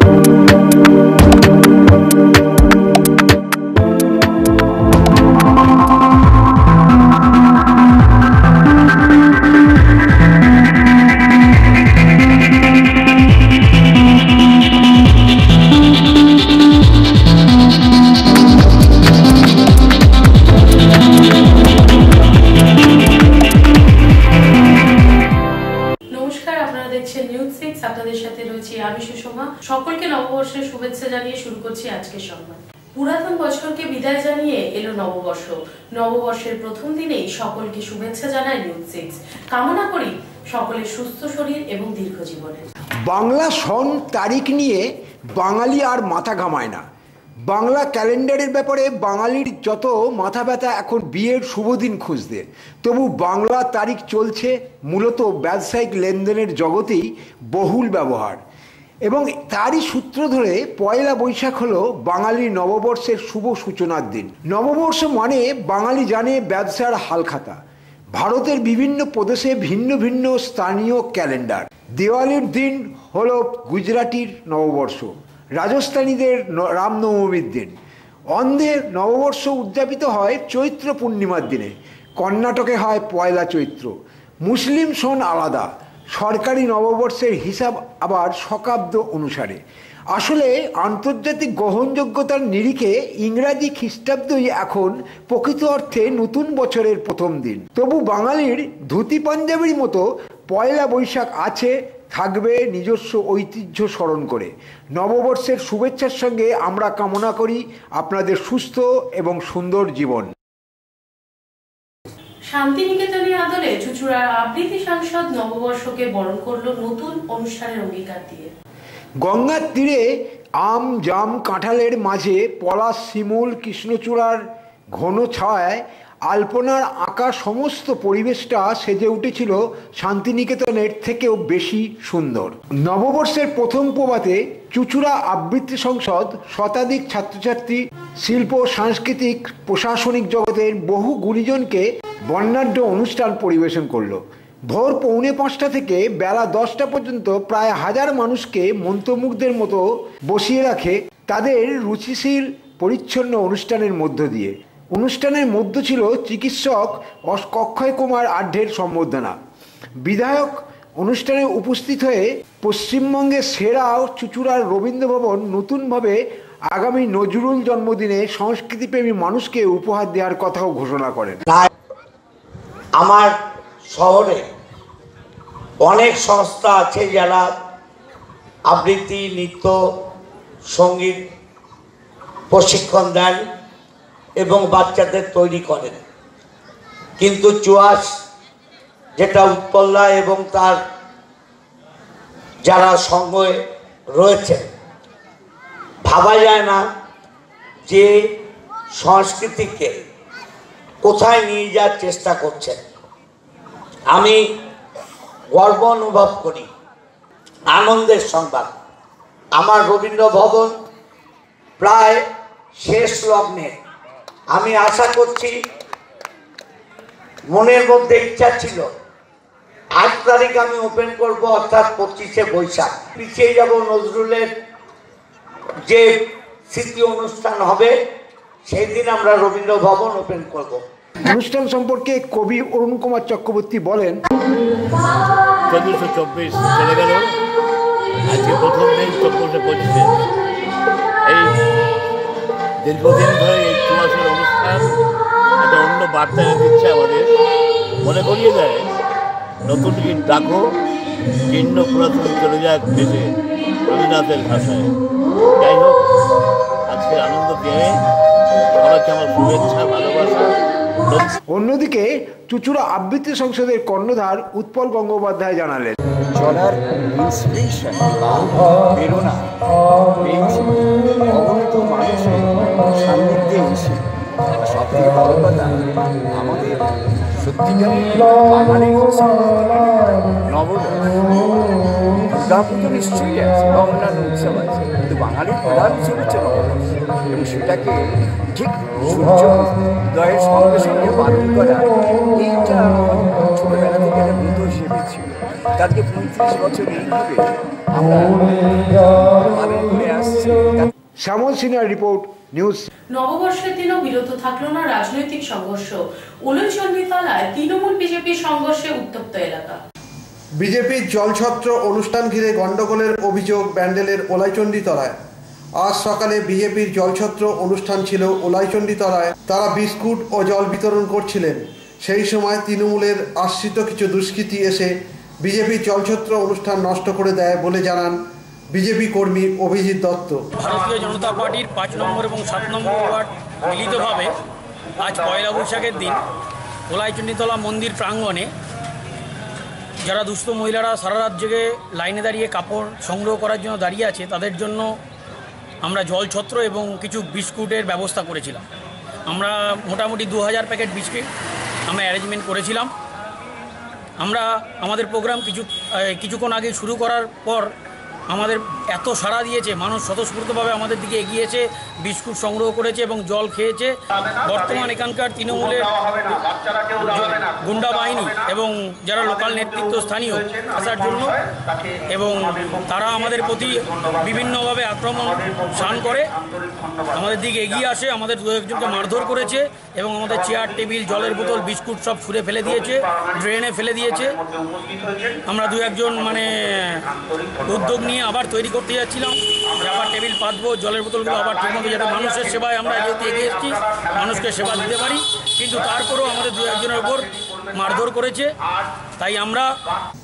নমস্কার শুভেচ্ছা জানায় নিউজ সিক্স কামনা করি সকলের সুস্থ শরীর এবং দীর্ঘ জীবনের। বাংলা সন তারিখ নিয়ে বাঙালি আর মাথা ঘামায় না। বাংলা ক্যালেন্ডারের ব্যাপারে বাঙালির যত মাথা ব্যথা এখন বিয়ের শুভদিন খুঁজতে। তবু বাংলা তারিখ চলছে মূলত ব্যবসায়িক লেনদেনের জগতেই বহুল ব্যবহার। এবং তারই সূত্র ধরে পয়লা বৈশাখ হলো বাঙালি নববর্ষের শুভ সূচনার দিন। নববর্ষ মানে বাঙালি জানে ব্যবসার হালখাতা। ভারতের বিভিন্ন প্রদেশে ভিন্ন ভিন্ন স্থানীয় ক্যালেন্ডার। দেওয়ালির দিন হলো গুজরাটির নববর্ষ, রাজস্থানীদের রামনবমীর দিন। অন্ধের নববর্ষ উদযাপিত হয় চৈত্র পূর্ণিমার দিনে। কর্ণাটকে হয় পয়লা চৈত্র। মুসলিম সন আলাদা। সরকারি নববর্ষের হিসাব আবার শকাব্দ অনুসারে। আসলে আন্তর্জাতিক গ্রহণযোগ্যতার নিরিখে ইংরাজি খ্রিস্টাব্দই এখন প্রকৃত অর্থে নতুন বছরের প্রথম দিন। তবু বাঙালির ধুতি পাঞ্জাবির মতো পয়লা বৈশাখ আছে, থাকবে নিজস্ব ঐতিহ্য স্মরণ করে। নববর্ষের শুভেচ্ছার সঙ্গে আমরা কামনা করি আপনাদের সুস্থ এবং সুন্দর জীবন। শান্তিনিকেতনের আদলে চুচুড়ার আবৃত্তি সাংসদ নববর্ষকে বরণ করল নতুন অনুষ্ঠানের অঙ্গীকার দিয়ে। গঙ্গার তীরে আম, জাম, কাঁঠালের মাঝে পলাশ শিমুল, কৃষ্ণচূড়ার ঘন ছায়ায় আলপনার আঁকা সমস্ত পরিবেশটা সেজে উঠেছিল শান্তিনিকেতনের থেকেও বেশি সুন্দর। নববর্ষের প্রথম প্রভাতে চুচুড়া আবৃত্তি সংসদ, শতাধিক ছাত্রছাত্রী, শিল্প, সাংস্কৃতিক, প্রশাসনিক জগতের বহু গুণীজনকে বর্ণাঢ্য অনুষ্ঠান পরিবেশন করল। ভোর পৌনে পাঁচটা থেকে বেলা দশটা পর্যন্ত প্রায় হাজার মানুষকে মন্ত্রমুগ্ধের মতো বসিয়ে রাখে তাদের রুচিশীল, পরিচ্ছন্ন অনুষ্ঠানের মধ্য দিয়ে। অনুষ্ঠানের মধ্য ছিল চিকিৎসক অক্ষয় কুমার আঢ্যের সম্বর্ধনা। বিধায়ক অনুষ্ঠানে উপস্থিত হয়ে পশ্চিমবঙ্গের সেরা চুচুড়ার রবীন্দ্রভবন নতুনভাবে আগামী নজরুল জন্মদিনে সংস্কৃতিপ্রেমী মানুষকে উপহার দেওয়ার কথাও ঘোষণা করেন। আমার শহরে অনেক সংস্থা আছে যারা আবৃত্তি, নৃত্য, সংগীত প্রশিক্ষণ দেন এবং বাচ্চাদের তৈরি করেন। কিন্তু চুয়াস যেটা উৎপল্লা এবং তার যারা সঙ্গে রয়েছে, ভাবা যায় না যে সংস্কৃতিকে কোথায় নিয়ে যাওয়ার চেষ্টা করছেন। আমি গর্ব অনুভব করি। আনন্দের সংবাদ। আমার রবীন্দ্র ভবন প্রায় শেষ লগ্নে। আমি আশা করছি মনের মধ্যে ইচ্ছা ছিল, আট তারিখ আমি ওপেন করব, অর্থাৎ পঁচিশে বৈশাখ। পিছিয়ে যাব নজরুলের যে স্মৃতি অনুষ্ঠান হবে সেই দিন আমরা রবীন্দ্র ভবন ওপেন করব। অনুষ্ঠান সম্পর্কে কবি অরুণ কুমার চক্রবর্তী বলেন চোদ্দোশো চব্বিশ চলে গেল। আজকে প্রথম দিন চব্বিশে পঁচিশে। এই দীর্ঘদিন ধরে এই চুয়াশের অনুষ্ঠান একটা অন্য বার্তা দিচ্ছে আমাদের। মনে করিয়ে দেয়, নতুন গীত ডাকো জীর্ণ পুরাতন চলে যাক ভেবে রবীন্দ্রনাথের ভাষায়। যাই হোক, আজকে আনন্দ দিয়ে সবাইকে আমার শুভেচ্ছা, ভালোবাসা অন্যদিকে চুচুড়া আবৃত্তি সংসদের কর্ণধার উৎপল গঙ্গোপাধ্যায় জানালেন চলার প্রেরণা পেয়েছি অগণিত দুর্গা পুজো নিশ্চয়ই আছে। বা অন্যান্য উৎসব আছে কিন্তু বাঙালির প্রধান উৎসব হচ্ছে নববর্ষ। এবং সেটাকে ঠিক সূর্য উদয়ের সঙ্গে সঙ্গে পালন করা এইটা ছোটবেলা থেকে একটা ব্রত হিসেবে ছিল। তাকে পঁয়ত্রিশ বছর এইভাবে আমরা পালন করে শ্যামল সিনহার রিপোর্ট নিউজ। নববর্ষের দিনও বিরত থাকল না রাজনৈতিক সংঘর্ষ। উলুচন্ডিতলায় তৃণমূল বিজেপির সংঘর্ষে উত্তপ্ত এলাকা। বিজেপির জলছত্র অনুষ্ঠান ঘিরে গণ্ডগোলের অভিযোগ ব্যান্ডেলের ওলাইচণ্ডী তলায় আজ সকালে বিজেপির জলছত্র অনুষ্ঠান ছিল ওলাইচণ্ডী তলায় তারা বিস্কুট ও জল বিতরণ করছিলেন। সেই সময় তৃণমূলের আশ্রিত কিছু দুষ্কৃতী এসে বিজেপির জলছত্র অনুষ্ঠান নষ্ট করে দেয় বলে জানান বিজেপি কর্মী অভিজিৎ দত্ত। ভারতীয় জনতা পার্টির পাঁচ নম্বর এবং সাত নম্বর ওয়ার্ড মিলিতভাবে আজ পয়লা বৈশাখের দিন ওলাইচণ্ডীতলা মন্দির প্রাঙ্গণে যারা দুস্থ মহিলারা সারা রাত জেগে লাইনে দাঁড়িয়ে কাপড় সংগ্রহ করার জন্য দাঁড়িয়ে আছে, তাদের জন্য আমরা জল ছত্র এবং কিছু বিস্কুটের ব্যবস্থা করেছিলাম। আমরা মোটামুটি দু হাজার প্যাকেট বিস্কুট আমরা অ্যারেঞ্জমেন্ট করেছিলাম। আমরা আমাদের প্রোগ্রাম কিছু কিছুক্ষণ আগে শুরু করার পর আমাদের এত সাড়া দিয়েছে, মানুষ স্বতঃস্ফূর্তভাবে আমাদের দিকে এগিয়েছে, বিস্কুট সংগ্রহ করেছে এবং জল খেয়েছে। বর্তমান এখানকার তৃণমূলের গুন্ডা বাহিনী এবং যারা লোকাল নেতৃত্ব স্থানীয় আসার জন্য এবং তারা আমাদের প্রতি বিভিন্নভাবে আক্রমণ শান করে, আমাদের দিকে এগিয়ে আসে, আমাদের দু একজনকে মারধর করেছে এবং আমাদের চেয়ার, টেবিল, জলের বোতল, বিস্কুট সব ছুঁড়ে ফেলে দিয়েছে, ড্রেনে ফেলে দিয়েছে। আমরা দু একজন মানে উদ্যোগ নিয়ে আবার তৈরি করতে যাচ্ছিলাম। যে আবার টেবিল পাতবো, জলের বোতলগুলো আবার ঠিকমতো যাতে মানুষের সেবায় আমরা যেহেতু এগিয়ে এসেছি, মানুষকে সেবা দিতে পারি। কিন্তু তারপরেও আমাদের দু একজনের ওপর মারধর করেছে। তাই আমরা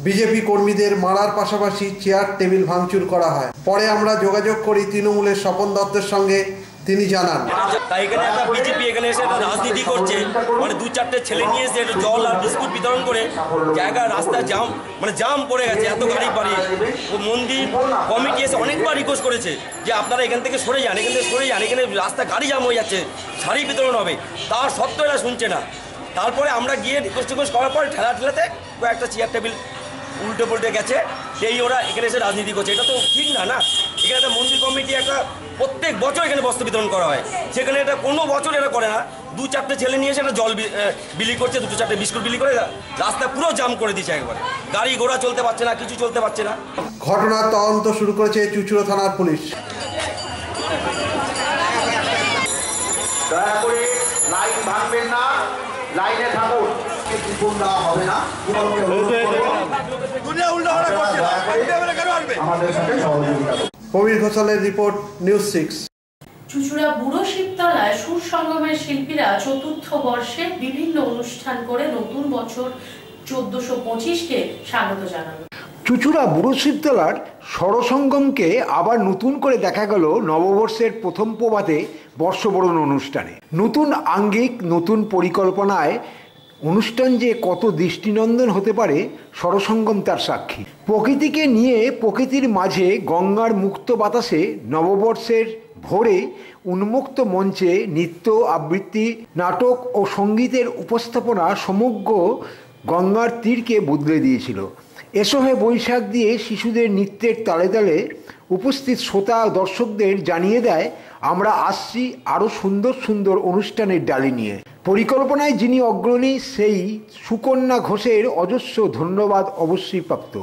বিজেপি কর্মীদের মারার পাশাপাশি চেয়ার, টেবিল ভাঙচুর করা হয়। পরে আমরা যোগাযোগ করি তৃণমূলের স্বপন দত্তের সঙ্গে। তিনি জানান। এখানে একটা বিজেপি এখানে এসে রাজনীতি করছে। মানে দু চারটে ছেলে নিয়ে এসে জল আর বিস্কুট বিতরণ করে জায়গা জাম মানে জাম গেছে, এত মন্দির অনেকবার রিকোয়েস্ট করেছে যে আপনারা এখান থেকে সরে যান, এখান থেকে যান, এখানে গাড়ি জাম হয়ে যাচ্ছে, শাড়ি বিতরণ হবে। সত্ত্বেও শুনছে না। তারপরে আমরা গিয়ে রিকোয়েস্ট টিকোয়েস্ট করার পর ঠেলা ঠেলাতে কয়েকটা চেয়ার টেবিল উল্টে পাল্টে গেছে। এই ওরা এখানে এসে রাজনীতি করছে। এটা তো ঠিক না না? এখানে একটা মন্দির কমিটি একটা প্রত্যেক বছর এখানে বস্ত্র বিতরণ করা হয়। সেখানে এটা কোনো বছর এটা করে না। দু চারটে ছেলে নিয়ে এসে একটা জল বিলি করছে দুটো চারটে বিস্কুট বিলি করে রাস্তা পুরো জাম করে দিচ্ছে একবারে। গাড়ি ঘোড়া চলতে পারছে না কিছু চলতে পারছে না। ঘটনার তদন্ত শুরু করেছে চুচুড়ো থানার পুলিশ। দয়া করে লাইন ভাঙবেন না লাইনে থাকুন। দেওয়া হবে না। ঘোষালের রিপোর্ট নিউজ সিক্স। চুচুড়া বুড়ো শিবতলায় সুর সঙ্গমের শিল্পীরা চতুর্থ বর্ষে বিভিন্ন অনুষ্ঠান করে নতুন বছর চোদ্দশো পঁচিশকে স্বাগত জানানো চুচুড়া বুড়ো শিবতলার সরসঙ্গমকে আবার নতুন করে দেখা গেল নববর্ষের প্রথম প্রভাতে বর্ষবরণ অনুষ্ঠানে। নতুন আঙ্গিক নতুন পরিকল্পনায় অনুষ্ঠান যে কত দৃষ্টিনন্দন হতে পারে সরসঙ্গম তার সাক্ষী। প্রকৃতিকে নিয়ে প্রকৃতির মাঝে গঙ্গার মুক্ত বাতাসে নববর্ষের ভোরে উন্মুক্ত মঞ্চে নৃত্য, আবৃত্তি, নাটক ও সঙ্গীতের উপস্থাপনা সমগ্র গঙ্গার তীরকে বদলে দিয়েছিল। এসহে বৈশাখ দিয়ে শিশুদের নৃত্যের তালে তালে উপস্থিত শ্রোতা দর্শকদের জানিয়ে দেয়, আমরা আসছি আরও সুন্দর সুন্দর অনুষ্ঠানের ডালি নিয়ে। পরিকল্পনায় যিনি অগ্রণী সেই সুকন্যা ঘোষের অজস্র ধন্যবাদ অবশ্যই প্রাপ্ত।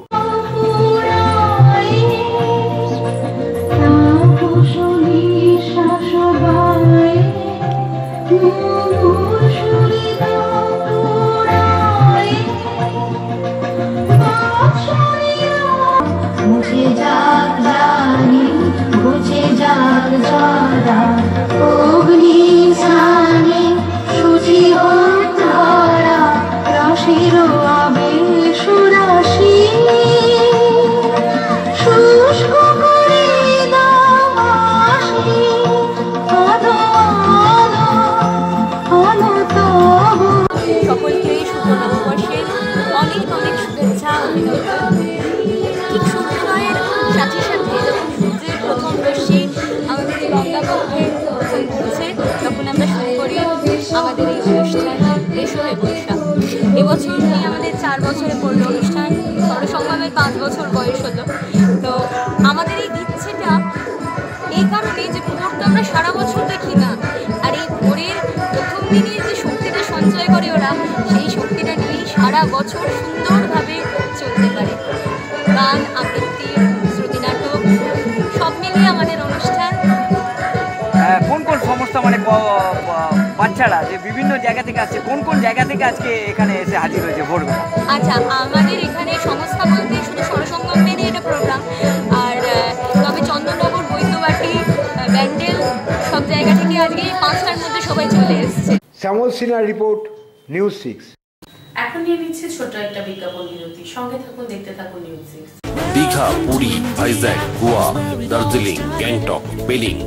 সকলকে শুভ নববর্ষে অনেক অনেক শুভেচ্ছা, অভিনন্দন। ঠিক সূর্যোদয়ের সাথে সাথে যখন সূর্যের প্রথম রশ্মি আমাদের এই গঙ্গাবক্ষে গোচর করছে, তখন আমরা শুরু করি আমাদের এই অনুষ্ঠান এসবে বৈশাখ এবছর নিয়ে আমাদের চার বছরে পড়ল সারা বছর সুন্দরভাবে চলতে পারে। গান আবৃত্তি শ্রুতি নাটক সব মিলিয়ে আমাদের অনুষ্ঠান। কোন কোন ক- বা- বাচ্চারা যে বিভিন্ন জায়গা থেকে আসছে কোন কোন জায়গা থেকে আজকে এখানে এসে হাজির হয়েছে ভোরবেলা? আচ্ছা আমাদের এখানে সংস্থা বলতে শুধু সরসঙ্গম মেনে এটা প্রোগ্রাম আর তবে চন্দননগর বৈদ্যবাটি ব্যান্ডেল সব জায়গা থেকে আজকে পাঁচটার মধ্যে সবাই চলে এসেছে। শ্যামল সিনহার রিপোর্ট নিউজ সিক্স। এখন নিয়ে নিচ্ছে ছোট একটা বিজ্ঞাপন বিরতি সঙ্গে থাকুন, দেখতে থাকুন নিউজ সিক্স দীঘা, পুরী ভাইজ্যাক গোয়া, দার্জিলিং, গ্যাংটক, বেলিং,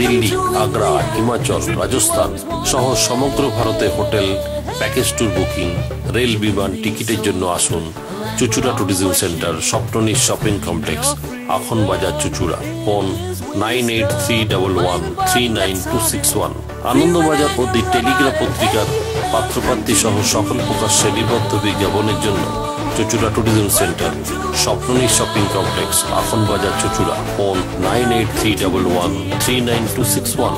দিল্লি, আগ্রা, হিমাচল, রাজস্থান সহ সমগ্র ভারতে hotel, package tour booking, rail বিমান টিকিটের জন্য আসুন। Chuchura tourism centre, Swapnoni shopping complex Akhan Bazar Chuchura, phone nine eight three double one three nine two six one. Anandabazar O the Telegraph পত্রিকার পাত্রপাত্রী সহ সকল প্রকার শ্রেণীবদ্ধ বিজ্ঞাপনের জন্য Chuchura tourism centre, Swapnoni shopping complex Akhan Bazar Chuchura, phone nine eight three double one three nine two six one.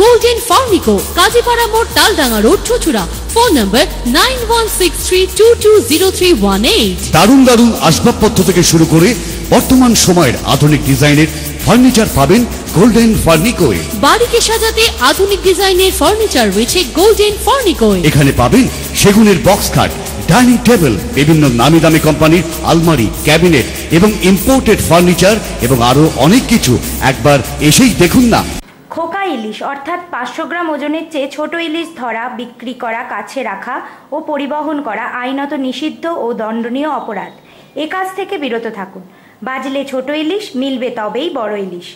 Golden Furnico Kazipara মোড় Taldanga road Chuchura phone number nine one six three two two zero three one eight দারুণ দারুণ আসবাবপত্র থেকে শুরু করে বর্তমান সময়ের আধুনিক ডিজাইনের ফার্নিচার পাবেন গোল্ডেন ফার্নিকোয়ে বাড়িকে সাজাতে আধুনিক ডিজাইনের ফার্নিচার রয়েছে গোল্ডেন ফার্নিকোয় এখানে পাবেন সেগুনের বক্স খাট ডাইনিং টেবিল বিভিন্ন নামি দামি কোম্পানির আলমারি ক্যাবিনেট এবং ইম্পোর্টেড ফার্নিচার এবং আরও অনেক কিছু। একবার এসেই দেখুন না ইলিশ, অর্থাৎ পাঁচশো গ্রাম ওজনের চেয়ে ছোট ইলিশ ধরা, বিক্রি করা, কাছে রাখা ও পরিবহন করা আইনত নিষিদ্ধ ও দণ্ডনীয় অপরাধ। এ কাজ থেকে বিরত থাকুন। বাজলে ছোট ইলিশ, মিলবে তবেই বড় ইলিশ।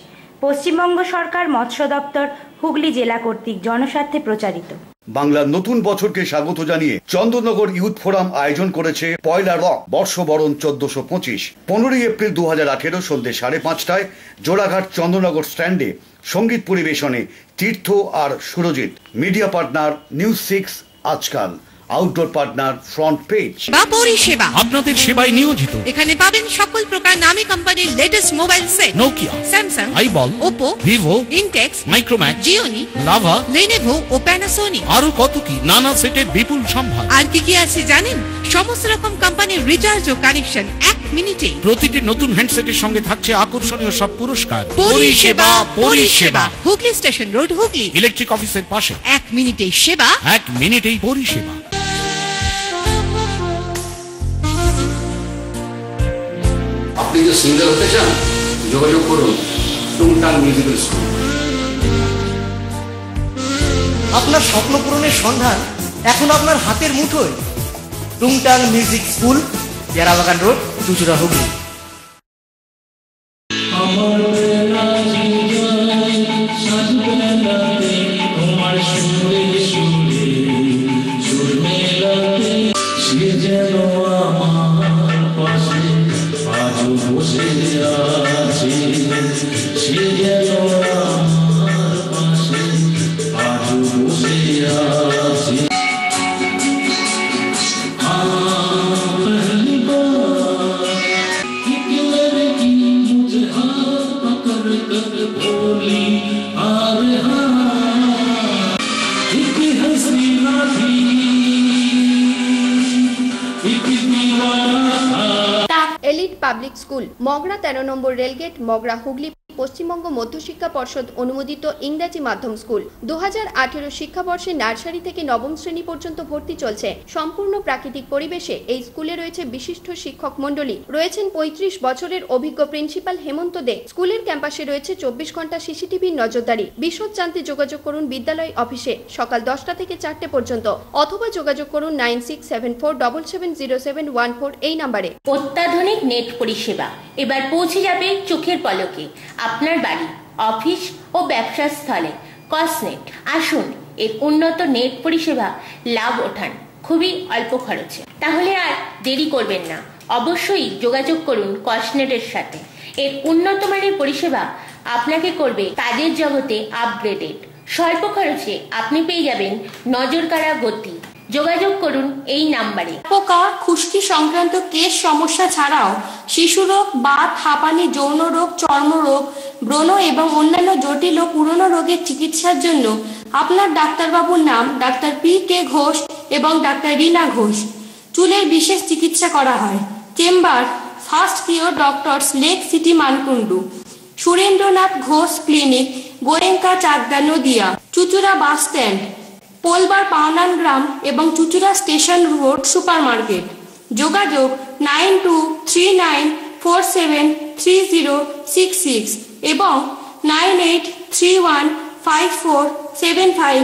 পশ্চিমবঙ্গ সরকার মৎস্য দপ্তর, হুগলি জেলা কর্তৃক জনস্বার্থে প্রচারিত। বাংলার নতুন বছরকে স্বাগত জানিয়ে চন্দ্রনগর ইউথ ফোরাম আয়োজন করেছে পয়লা রক বর্ষবরণ চোদ্দশো পঁচিশ। পনেরোই এপ্রিল দু হাজার আঠেরো সন্ধ্যে সাড়ে পাঁচটায় জোড়াঘাট চন্দ্রনগর স্ট্যান্ডে সংগীত পরিবেশনে তীর্থ আর Surajit media partner news six Ajkaal. Outdoor partner front page বা পরিষেবা আপনাদের সেবায় নিয়োজিত। এখানে পাবেন সকল প্রকার নামী কোম্পানির latest mobile set Nokia Samsung iBall Oppo Vivo Intex Micromax Gionee Lava Lenovo ও প্যানাসোনিক আরও কত কি নানা সেটের বিপুল সম্ভার। আর কি কি আছে জানেন? সমস্ত রকম কোম্পানির রিচার্জ ও কানেকশন এক মিনিটে প্রতিটি নতুন হ্যান্ডসেটের সঙ্গে থাকছে আকর্ষণীয় সব পুরস্কার। পরিষেবা পরিষেবা Hooghly station road Hooghly. Electric অফিসের পাশে। এক মিনিটে সেবা। এক মিনিটেই পরিষেবা আপনি সিঙ্গেল সিঙ্গার হতে চান যোগাযোগ করুন। Tungtang musical school. আপনার স্বপ্ন পূরণের সন্ধান এখন আপনার হাতের মুঠোয়। Tungtang music school Jerabagan road Chuchura Hooghly. Elite তেরো রেলগেট, মগরা হুগলি, পশ্চিমবঙ্গ মধ্যশিক্ষা পর্ষদ অনুমোদিত ইংরাজি মাধ্যম স্কুল। দু হাজার আঠেরো শিক্ষাবর্ষে নার্সারি থেকে নবম শ্রেণি পর্যন্ত ভর্তি চলছে। সম্পূর্ণ প্রাকৃতিক পরিবেশে এই স্কুলে রয়েছে বিশিষ্ট শিক্ষক মণ্ডলী। রয়েছেন পঁয়ত্রিশ বছরের অভিজ্ঞ প্রিন্সিপাল হেমন্ত দে। স্কুলের ক্যাম্পাসে রয়েছে চব্বিশ ঘণ্টা সিসিটিভির নজরদারি। বিশদ জানতে যোগাযোগ করুন বিদ্যালয় অফিসে সকাল দশটা থেকে চারটে পর্যন্ত অথবা যোগাযোগ করুন nine six seven four double seven zero seven one four এই নাম্বারে। অত্যাধুনিক নেট পরিষেবা। এবার পৌঁছে যাবে চোখের পলকে। আপনার বাড়ি, অফিস ও ব্যবসা স্থলে। কসনেট, আসুন, এর উন্নত নেট পরিষেবা লাভ ওঠান। খুবই অল্প খরচে। তাহলে আর দেরি করবেন না। অবশ্যই যোগাযোগ করুন কসনেটের সাথে। এর উন্নত মানের পরিষেবা আপনাকে করবে কাজের জগতে আপগ্রেডেড স্বল্প খরচে আপনি পেয়ে যাবেন নজরকাড়া গতি। যোগাযোগ করুন এই নাম্বারে। পোকা খুশকি সংক্রান্ত কেশ সমস্যা ছাড়াও শিশু রোগ, বাত, হাঁপানি, যৌন রোগ চর্মরোগ ব্রণ এবং অন্যান্য জটিল ও পুরনো রোগের চিকিৎসার জন্য আপনার ডাক্তারবাবুর নাম ডাক্তার পি কে ঘোষ এবং ডাক্তার রীনা ঘোষ। চুলের বিশেষ চিকিৎসা করা হয়। Chamber, first cure doctors, lake city, Mankundu. Surendranath Ghosh clinic, Goenka Chakdah Nadia, Chuchura bus stand. পোলবার পাওনান গ্রাম এবং Chuchura station road super market যোগাযোগ nine two three nine four seven three zero six six এবং nine eight three one five four seven five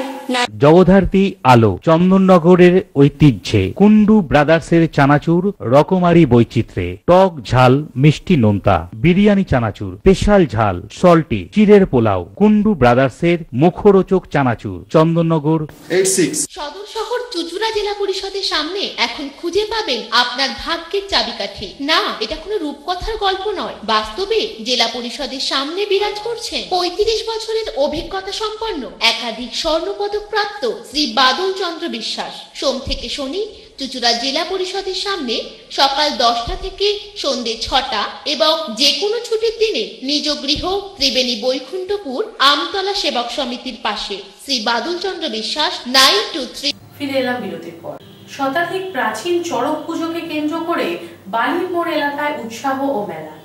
Jagadhatri আলো চন্দননগরের ঐতিহ্যে কুন্ডু ব্রাদার্সের চানাচুর রকমারি বৈচিত্র্যে টক ঝাল মিষ্টি নোনতা বিরিয়ানি চানাচুর স্পেশাল ঝাল সল্টি চিড়ের পোলাও কুন্ডু ব্রাদার্সের মুখরোচক চানাচুর চন্দননগর এইট সিক্স সদর শহর চুচুড়া জেলা পরিষদের সামনে এখন খুঁজে পাবেন আপনার ভাগ্যের চাবিকাঠি। না এটা কোনো রূপকথার গল্প নয়। বাস্তবে জেলা পরিষদের সামনে বিরাজ করছে পঁয়ত্রিশ বছরের অভিজ্ঞতা সম্পন্ন একাধিক স্বর্ণপদক প্রাপ্ত শ্রী বাদল চন্দ্র বিশ্বাস। সোম থেকে শনি, চুচুড়া জেলা পরিষদের সামনে সকাল দশটা থেকে সন্ধে ছটা এবং যে কোনো ছুটির দিনে নিজ গৃহ ত্রিবেণী বৈকুণ্ঠপুর আমতলা সেবক সমিতির পাশে শ্রী বাদল Chandra Biswas nine two three ফিরে এলাম বিরতির পর। শতাধিক প্রাচীন চড়ক পুজোকে কেন্দ্র করে বালির মোড় এলাকায় উৎসাহ ও মেলা।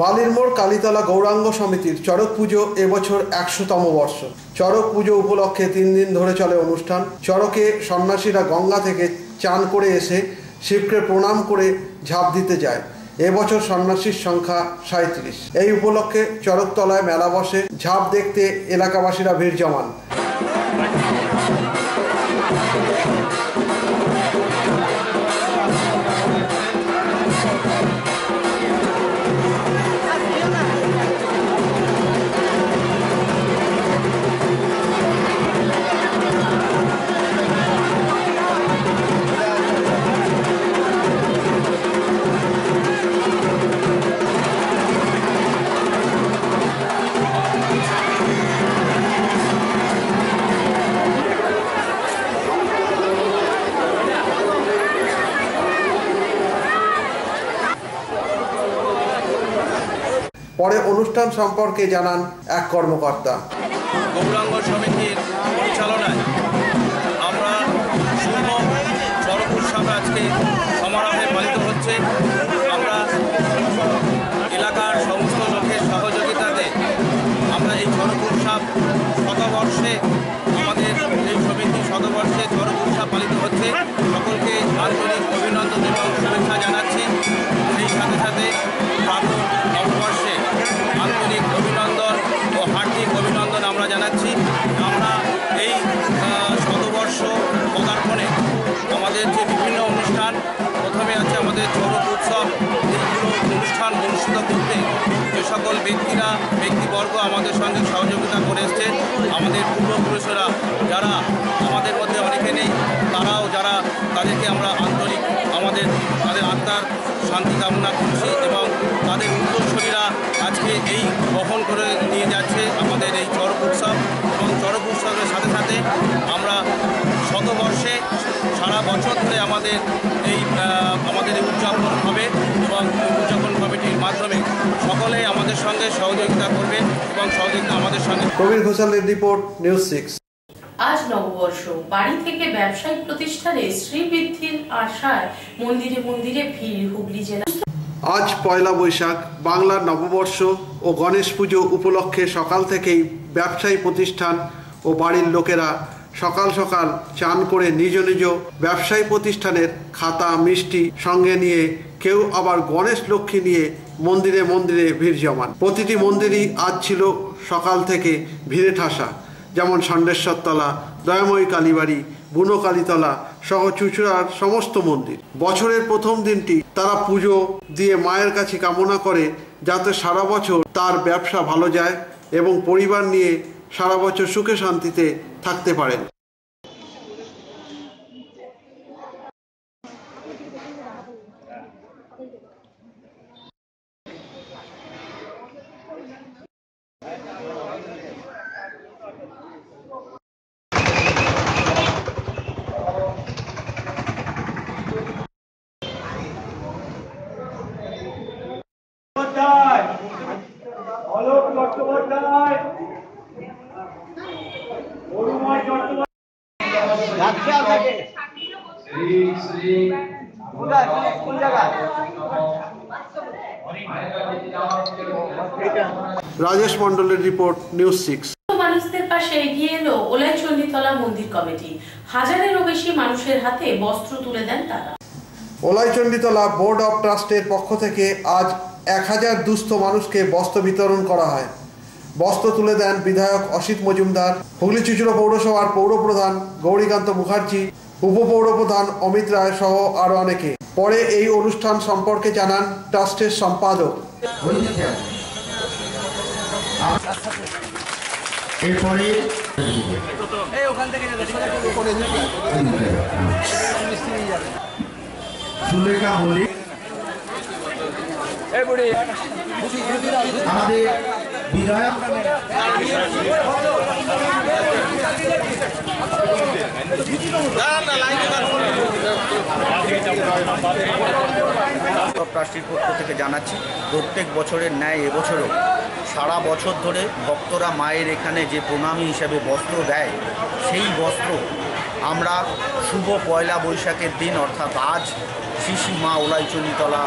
বালির মোড় কালীতলা গৌরাঙ্গ সমিতির চড়ক পুজো এবছর একশোতম বর্ষ। চড়ক পুজো উপলক্ষে তিন দিন ধরে চলে অনুষ্ঠান। চড়কে সন্ন্যাসীরা গঙ্গা থেকে চান করে এসে শিবকে প্রণাম করে ঝাঁপ দিতে যায়। এবছর সন্ন্যাসীর সংখ্যা সাঁত্রিশ এই উপলক্ষে চড়কতলায় মেলা বসে ঝাঁপ দেখতে এলাকাবাসীরা ভিড় জমান। অনুষ্ঠান সম্পর্কে জানান এক কর্মকর্তা। গৌরাঙ্গ সমিতির পরিচালনায় আমরা চড়ক উৎসব আজকে সমারোহে পালিত হচ্ছে। আমরা এলাকার সমস্ত লোকের সহযোগিতাতে আমরা এই চড়ক উৎসব শতবর্ষে আমাদের এই সমিতি শতবর্ষে চড়ক উৎসব পালিত হচ্ছে। সকলকে আন্তরিক অভিনন্দন এবং ব্যক্তিরা, ব্যক্তিবর্গ আমাদের সঙ্গে সহযোগিতা করে এসছে। আমাদের পূর্বপুরুষরা যারা আমাদের মধ্যে অনেকে নেই, তারাও যারা, তাদেরকে আমরা আন্তরিক আমাদের, তাদের আত্মার শান্তি কামনা করছি এবং তাদের উত্তরসূরীরা আজকে এই বহন করে নিয়ে যাচ্ছে আমাদের এই চড়ক উৎসব। এবং চড়ক উৎসবের সাথে সাথে আমরা শতবর্ষে সারা বছর ধরে আমাদের এই আমাদের উদযাপন হবে এবং মাধ্যমে সকলে আমাদের সঙ্গে সহযোগিতা করবে এবং সহযোগিতা আমাদের সঙ্গে কবির ঘোষালের রিপোর্ট নিউজ সিক্স। আজ নববর্ষ। বাড়ি থেকে ব্যবসায়িক প্রতিষ্ঠানে শ্রীবৃদ্ধির আশায় মন্দিরে মন্দিরে ভিড় হুগলি জেলা। আজ পয়লা বৈশাখ বাংলার নববর্ষ ও গণেশ পুজো উপলক্ষে সকাল থেকেই ব্যবসায়ী প্রতিষ্ঠান ও বাড়ির লোকেরা সকাল সকাল চান করে নিজ নিজ ব্যবসায়ী প্রতিষ্ঠানের খাতা মিষ্টি সঙ্গে নিয়ে কেউ আবার গণেশ লক্ষ্মী নিয়ে মন্দিরে মন্দিরে ভিড় জমান। প্রতিটি মন্দিরই আজ ছিল সকাল থেকে ভিড়ে ঠাসা। যেমন ষণ্ডেশ্বরতলা দয়াময়ী কালীবাড়ি, বুনো কালীতলা সহ চুচুড়ার সমস্ত মন্দির। বছরের প্রথম দিনটি তারা পুজো দিয়ে মায়ের কাছে কামনা করে যাতে সারা বছর তার ব্যবসা ভালো যায় এবং পরিবার নিয়ে সারা বছর সুখে শান্তিতে থাকতে পারেন। অলোক চট্টোপাধ্যায় অরুময় চট্টোপাধ্যায়। শ্রী শ্রী কোন জায়গায়? রাজেশ মন্ডলের রিপোর্ট নিউজ সিক্স। মানুষদের পাশে এগিয়ে এলো ওলাই চণ্ডীতলা মন্দির কমিটি। হাজারেরও বেশি মানুষের হাতে বস্ত্র তুলে দেন তারা। ওলাইচণ্ডীতলা বোর্ড অফ ট্রাস্টের পক্ষ থেকে আজ এক হাজার দুস্থ মানুষকে বস্ত্র বিতরণ করা হয়। বস্ত্র তুলে দেন বিধায়ক অসিত মজুমদার হুগলি চুচুড়া পৌরসভার পৌরপ্রধান গৌরীকান্ত মুখার্জি উপপৌরপ্রধান অমিত রায় সহ আরও অনেকে। পরে এই অনুষ্ঠান সম্পর্কে জানান ট্রাস্টের সম্পাদক। এরপরে সুলেখা মল্লিক আমাদের বিধায়ক ট্রাস্টির পক্ষ থেকে জানাচ্ছি প্রত্যেক বছরের ন্যায় এবছরও সারা বছর ধরে ভক্তরা মায়ের এখানে যে প্রণামী হিসাবে বস্ত্র দেয় সেই বস্ত্র আমরা শুভ পয়লা বৈশাখের দিন অর্থাৎ আজ শিশি মা ওলাইচলিতলা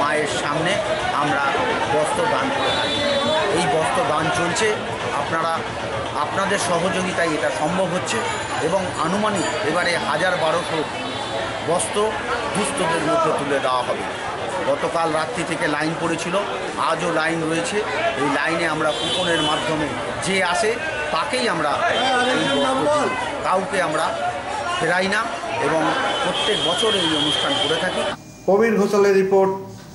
মায়ের সামনে আমরা বস্ত্র দান করে থাকি। এই বস্ত্র দান চলছে। আপনারা, আপনাদের সহযোগিতায় এটা সম্ভব হচ্ছে এবং আনুমানিক এবারে হাজার বারোশো বস্ত্র দুস্থদের মধ্যে তুলে দেওয়া হবে। গতকাল রাত্রি থেকে লাইন পড়েছিল, আজও লাইন রয়েছে। এই লাইনে আমরা কুপনের মাধ্যমে যে আসে, তাকেই আমরা কাউকে আমরা ফেরাই না এবং প্রত্যেক বছর এই অনুষ্ঠান করে থাকি। প্রবীর ঘোষালের report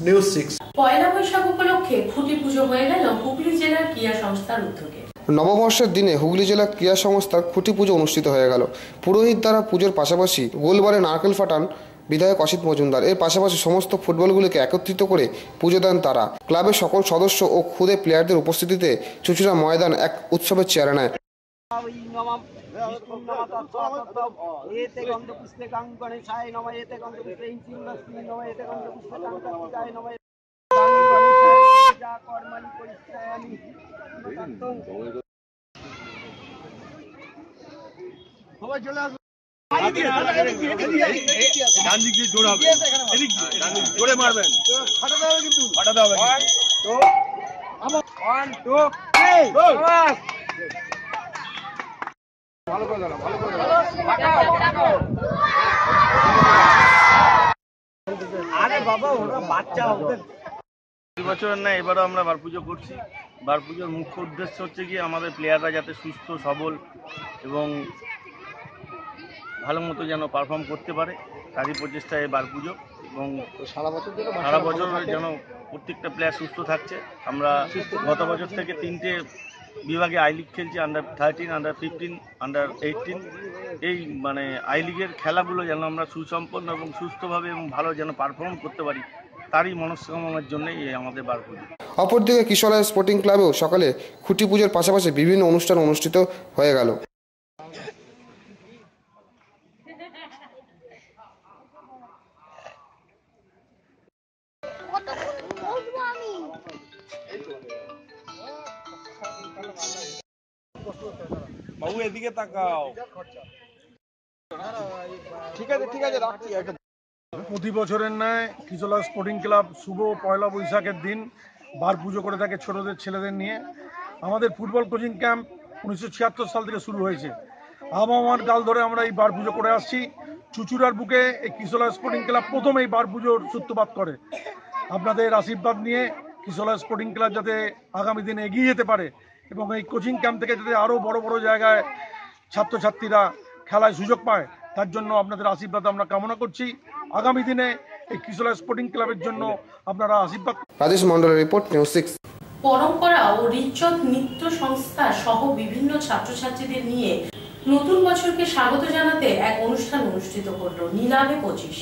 news six. Poila Baishakh উপলক্ষে খুঁটি পুজো হয়ে গেল হুগলি জেলার ক্রিয়া সংস্থার উদ্যোগে। নববর্ষের দিনে হুগলি জেলা ক্রীড়া সংস্থার খুঁটি পুজো অনুষ্ঠিত হয়ে গেল। পুরোহিত দ্বারা পুজোর পাশাপাশি গোলবারে নারকেল ফাটান বিধায়ক অসিত মজুমদার। এর পাশাপাশি সমস্ত ফুটবলগুলিকে একত্রিত করে পুজো দেন তারা। ক্লাবের সকল সদস্য ও খুদে প্লেয়ারদের উপস্থিতিতে চুচুড়া ময়দান এক উৎসবের চেহারা নেয়। এতে গন্ধ পুষ্পে কাং গণেশায় নম এতে গন্ধ পুষ্পে ইঞ্চিং লক্ষ্মী নম এতে গন্ধ পুষ্পে কাং কার্তিকায় নম কর্মাণি পরিষ্কার সবাই চলে আসবে ডান দিক দিয়ে জোর হবে এদিক জোরে মারবেন ফাটাতে হবে কিন্তু ফাটাতে হবে ওয়ান টু ওয়ান টু ভালো করে দাও ভালো করে আরে বাবা ওরা বাচ্চা ওদের। বছর না এবারও আমরা বার পুজো করছি। বার পুজোর মুখ্য উদ্দেশ্য হচ্ছে কি আমাদের প্লেয়াররা যাতে সুস্থ সবল এবং ভালো মতো যেন পারফর্ম করতে পারে। তারই প্রচেষ্টা এই বার পুজো এবং সারা বছর সারা বছর যেন প্রত্যেকটা প্লেয়ার সুস্থ থাকছে। আমরা গত বছর থেকে তিনটে বিভাগে আই লিগ খেলছি under thirteen under fifteen under eighteen এই মানে আই লিগের খেলাগুলো যেন আমরা সুসম্পন্ন এবং সুস্থভাবে এবং ভালো যেন পারফর্ম করতে পারি, তারই মনস্কামনার জন্যই আমাদের বার করি অপরদিকে কিশোরায় স্পোর্টিং ক্লাবেও সকালে খুঁটি পুজোর পাশাপাশি বিভিন্ন অনুষ্ঠান অনুষ্ঠিত হয়ে গেল। বাবু এদিকে তাকাও। ঠিক আছে ঠিক আছে রাখছি একটা প্রতি বছরের ন্যায় কিশোলা স্পোর্টিং ক্লাব শুভ পয়লা বৈশাখের দিন বার পুজো করে থাকে ছোটদের ছেলেদের নিয়ে। আমাদের ফুটবল কোচিং ক্যাম্প উনিশশো ছিয়াত্তর সাল থেকে শুরু হয়েছে। আবহাওয়ার কাল ধরে আমরা এই বার পুজো করে আসছি। চুচুড়ার বুকে এই কিশোলা স্পোর্টিং ক্লাব প্রথম এই বার পুজোর সূত্রপাত করে। আপনাদের আশীর্বাদ নিয়ে কিশোলা স্পোর্টিং ক্লাব যাতে আগামী দিনে এগিয়ে যেতে পারে এবং এই কোচিং ক্যাম্প থেকে যাতে আরও বড় বড় জায়গায় ছাত্রছাত্রীরা খেলায় সুযোগ পায় তার জন্য আপনাদের আশীর্বাদ আমরা কামনা করছি। আগামী দিনে এই কিশোরা স্পোর্টিং ক্লাবের জন্য আপনারা আশীর্বাদ রাজেশ মন্ডলের রিপোর্ট নিউজ সিক্স। পরম্পরা ও রিচক নৃত্য সংস্থা সহ বিভিন্ন ছাত্রছাত্রীদের নিয়ে নতুন বছরকে স্বাগত জানাতে এক অনুষ্ঠান অনুষ্ঠিত করল। নীলাভে পঁচিশ।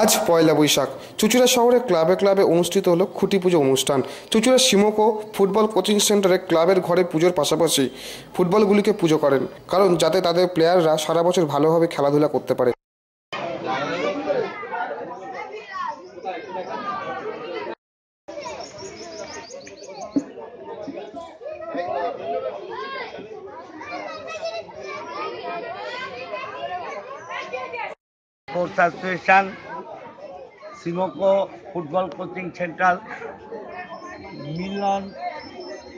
আজ পয়লা বৈশাখ। চুচুড়া শহরে ক্লাবে ক্লাবে অনুষ্ঠিত হলো খুঁটি পুজো অনুষ্ঠান। চুচুড়া সিমোকো ফুটবল কোচিং সেন্টারে ক্লাবের ঘরে পুজোর পাশাপাশি ফুটবলগুলিকে পুজো করেন। কারণ যাতে তাদের প্লেয়াররা সারা বছর ভালোভাবে খেলাধুলা করতে পারে। Sports association সিমোকো football coaching centre, Milan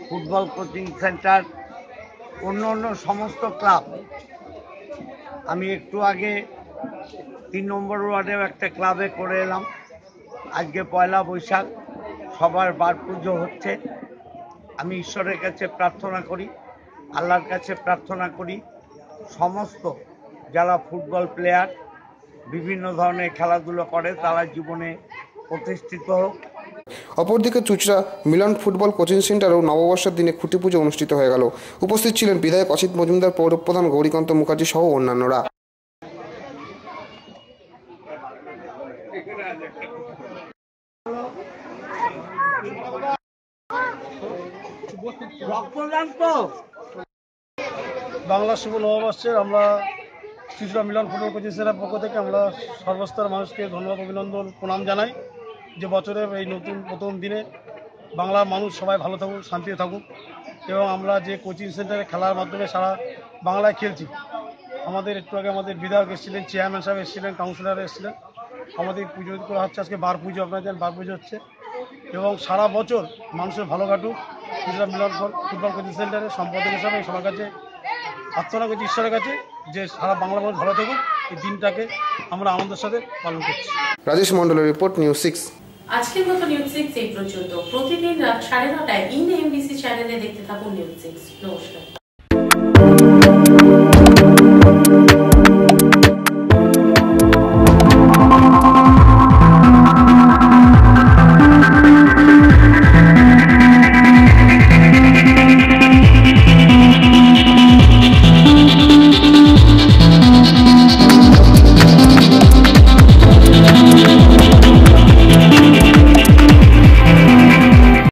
football coaching centre, অন্য অন্য সমস্ত ক্লাব। আমি একটু আগে তিন নম্বর ওয়ার্ডেও একটা ক্লাবে করে এলাম। আজকে পয়লা বৈশাখ, সবার বার পুজো হচ্ছে। আমি ঈশ্বরের কাছে প্রার্থনা করি, আল্লাহর কাছে প্রার্থনা করি, সমস্ত যারা ফুটবল প্লেয়ার বিভিন্ন ধরনের খেলাধুলো করে তারা জীবনে প্রতিষ্ঠিত হোক। অপরদিকে চুচড়া মিলন ফুটবল কোচিং সেন্টারেও নববর্ষের দিনে খুঁটি পুজো অনুষ্ঠিত হয়ে গেল। উপস্থিত ছিলেন বিধায়ক অসিত মজুমদার পৌরপ্রধান গৌরীকান্ত মুখার্জি সহ অন্যান্যরা। বাংলা শুভ নববর্ষের আমরা শিশুরা মিলন ফুটবল কোচিং সেন্টার পক্ষ থেকে আমরা সর্বস্তর মানুষকে ধন্যবাদ, অভিনন্দন, প্রণাম জানাই যে বছরের এই নতুন, প্রথম দিনে বাংলার মানুষ সবাই ভালো থাকুক, শান্তিতে থাকুক এবং আমরা যে কোচিং সেন্টারে খেলার মাধ্যমে সারা বাংলায় খেলছি, আমাদের একটু আগে আমাদের বিধায়ক এসেছিলেন, চেয়ারম্যান সাহেব এসেছিলেন, কাউন্সিলর এসেছিলেন, আমাদের পুজো হচ্ছে, আজকে বার পুজো আপনারা জানেন, বার পুজো হচ্ছে এবং সারা বছর মানুষের ভালো কাটুক মিলন ফুটবল কোচিং সেন্টারের সম্পাদক হিসাবে সবার কাছে প্রার্থনা করছি, ঈশ্বরের কাছে। যে সারা বাংলা মানুষ ভালো থাকুক এই দিনটাকে আমরা আনন্দের সাথে পালন করছি। রাজেশ মন্ডলের রিপোর্ট নিউজ সিক্স। আজকের মতো নিউজ সিক্স এই পর্যন্ত। প্রতিদিন রাত সাড়ে নটায় ইন এমবিসি চ্যানেলে দেখতে থাকুন নিউজ সিক্স। নমস্কার।